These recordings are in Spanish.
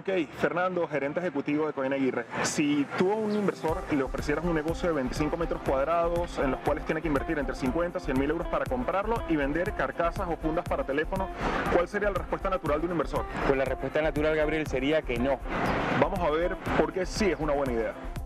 Ok, Fernando, gerente ejecutivo de Coin Aguirre. Si tú a un inversor le ofrecieras un negocio de 25 metros cuadrados en los cuales tiene que invertir entre 50 y 100 mil euros para comprarlo y vender carcasas o fundas para teléfono, ¿cuál sería la respuesta natural de un inversor? Pues la respuesta natural, Gabriel, sería que no. Vamos a ver por qué sí es una buena idea.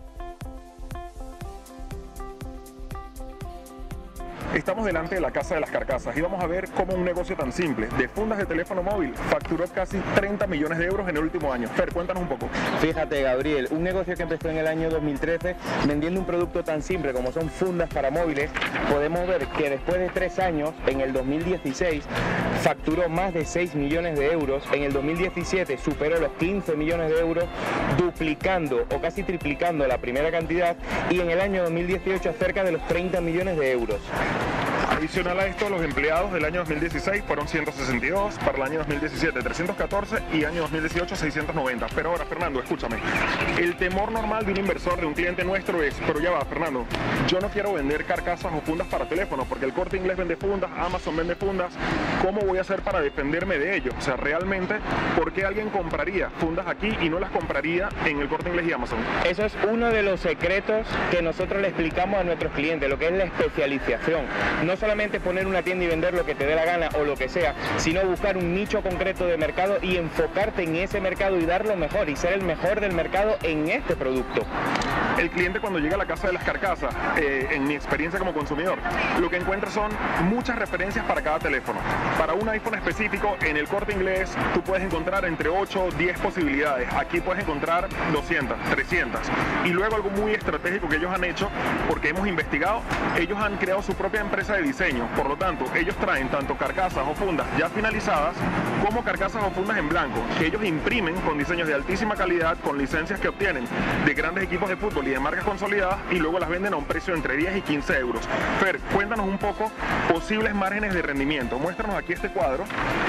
Estamos delante de la Casa de las Carcasas y vamos a ver cómo un negocio tan simple de fundas de teléfono móvil facturó casi 30 millones de euros en el último año. Fer, cuéntanos un poco. Fíjate, Gabriel, un negocio que empezó en el año 2013 vendiendo un producto tan simple como son fundas para móviles, podemos ver que después de tres años, en el 2016, facturó más de 6 millones de euros, en el 2017 superó los 15 millones de euros, duplicando o casi triplicando la primera cantidad y en el año 2018 cerca de los 30 millones de euros. Adicional a esto, los empleados del año 2016 fueron 162, para el año 2017 314 y año 2018 690. Pero ahora, Fernando, escúchame. El temor normal de un inversor, de un cliente nuestro es, pero ya va, Fernando, yo no quiero vender carcasas o fundas para teléfono, porque el corte inglés vende fundas, Amazon vende fundas. ¿Cómo voy a hacer para defenderme de ello? O sea, realmente, ¿por qué alguien compraría fundas aquí y no las compraría en el corte inglés y Amazon? Eso es uno de los secretos que nosotros le explicamos a nuestros clientes, lo que es la especialización. No solamente poner una tienda y vender lo que te dé la gana o lo que sea, sino buscar un nicho concreto de mercado y enfocarte en ese mercado y dar lo mejor y ser el mejor del mercado en este producto. El cliente cuando llega a la casa de las carcasas, eh, en mi experiencia como consumidor, lo que encuentra son muchas referencias para cada teléfono. Para un iPhone específico, en el corte inglés, tú puedes encontrar entre 8 o 10 posibilidades. Aquí puedes encontrar 200, 300. Y luego algo muy estratégico que ellos han hecho, porque hemos investigado, ellos han creado su propia empresa de diseño. Por lo tanto, ellos traen tanto carcasas o fundas ya finalizadas como carcasas o fundas en blanco, que ellos imprimen con diseños de altísima calidad, con licencias que obtienen de grandes equipos de fútbol de marcas consolidadas y luego las venden a un precio entre 10 y 15 euros. Fer, cuéntanos un poco posibles márgenes de rendimiento. Muéstranos aquí este cuadro,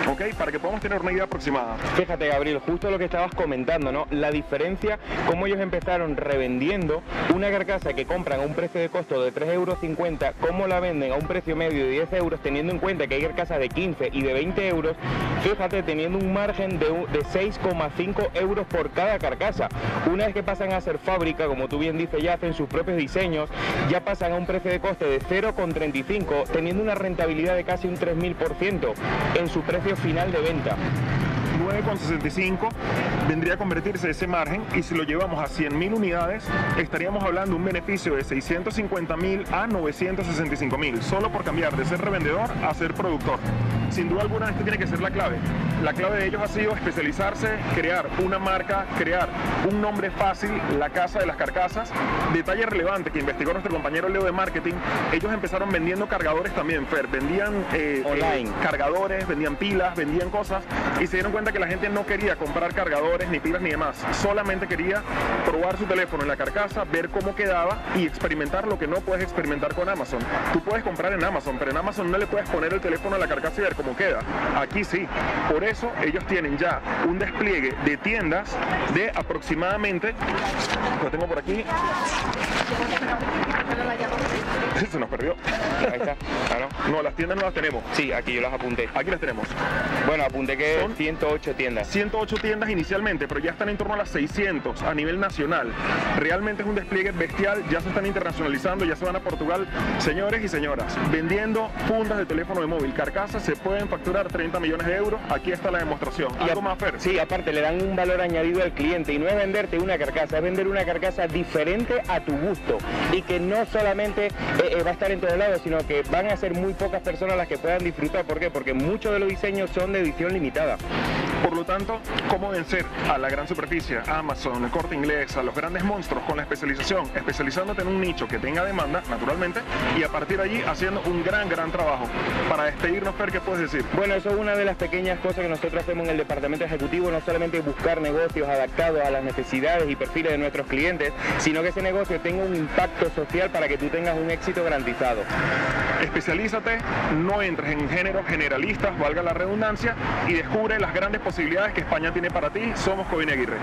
¿ok? Para que podamos tener una idea aproximada. Fíjate, Gabriel, justo lo que estabas comentando, ¿no? La diferencia, cómo ellos empezaron revendiendo una carcasa que compran a un precio de costo de 3,50 euros, cómo la venden a un precio medio de 10 euros, teniendo en cuenta que hay carcasas de 15 y de 20 euros, fíjate, teniendo un margen de, de 6,5 euros por cada carcasa. Una vez que pasan a ser fábrica, como tú bien dices, ya hacen sus propios diseños, ya pasan a un precio de coste de 0,35, teniendo una rentabilidad de casi un 3.000% en su precio final de venta. 9,65 vendría a convertirse ese margen y si lo llevamos a 100.000 unidades estaríamos hablando de un beneficio de 650.000 a 965.000 solo por cambiar de ser revendedor a ser productor. Sin duda alguna esta tiene que ser la clave. La clave de ellos ha sido especializarse, crear una marca, crear un nombre fácil, la casa de las carcasas. Detalle relevante que investigó nuestro compañero Leo de marketing, ellos empezaron vendiendo cargadores también, Fer, vendían eh, Online. eh, cargadores, vendían pilas, vendían cosas y se dieron cuenta que la gente no quería comprar cargadores, ni pilas, ni demás. Solamente quería probar su teléfono en la carcasa, ver cómo quedaba y experimentar lo que no puedes experimentar con Amazon. Tú puedes comprar en Amazon, pero en Amazon no le puedes poner el teléfono a la carcasa y ver cómo queda. Aquí sí. Por eso ellos tienen ya un despliegue de tiendas de aproximadamente, lo tengo por aquí, se nos perdió. Ahí está, claro. No, las tiendas no las tenemos. Sí, aquí yo las apunté. Aquí las tenemos. Bueno, apunté que Son 108 tiendas. 108 tiendas inicialmente, pero ya están en torno a las 600 a nivel nacional. Realmente es un despliegue bestial, ya se están internacionalizando, ya se van a Portugal. Señores y señoras, vendiendo fundas de teléfono de móvil, carcasas, se pueden facturar 30 millones de euros. Aquí está la demostración. Y ¿Algo a- más, Fer? Sí, aparte le dan un valor añadido al cliente y no es venderte una carcasa, es vender una carcasa diferente a tu gusto y que no solamente eh, eh, va a estar en todos lados, sino que van a ser muy pocas personas las que puedan disfrutar. ¿Por qué? Porque muchos de los diseños son de edición limitada. Por lo tanto, ¿cómo vencer a la gran superficie, Amazon, el corte inglés, a los grandes monstruos con la especialización? Especializándote en un nicho que tenga demanda, naturalmente, y a partir de allí haciendo un gran, gran trabajo. Para despedirnos, Fer, ¿qué puedes decir? Bueno, eso es una de las pequeñas cosas que nosotros hacemos en el departamento ejecutivo, no solamente buscar negocios adaptados a las necesidades y perfiles de nuestros clientes, sino que ese negocio tenga un impacto social para que tú tengas un éxito garantizado. Especialízate, no entres en géneros generalistas, valga la redundancia, y descubre las grandes posibilidades que España tiene para ti. Somos Covine Aguirre.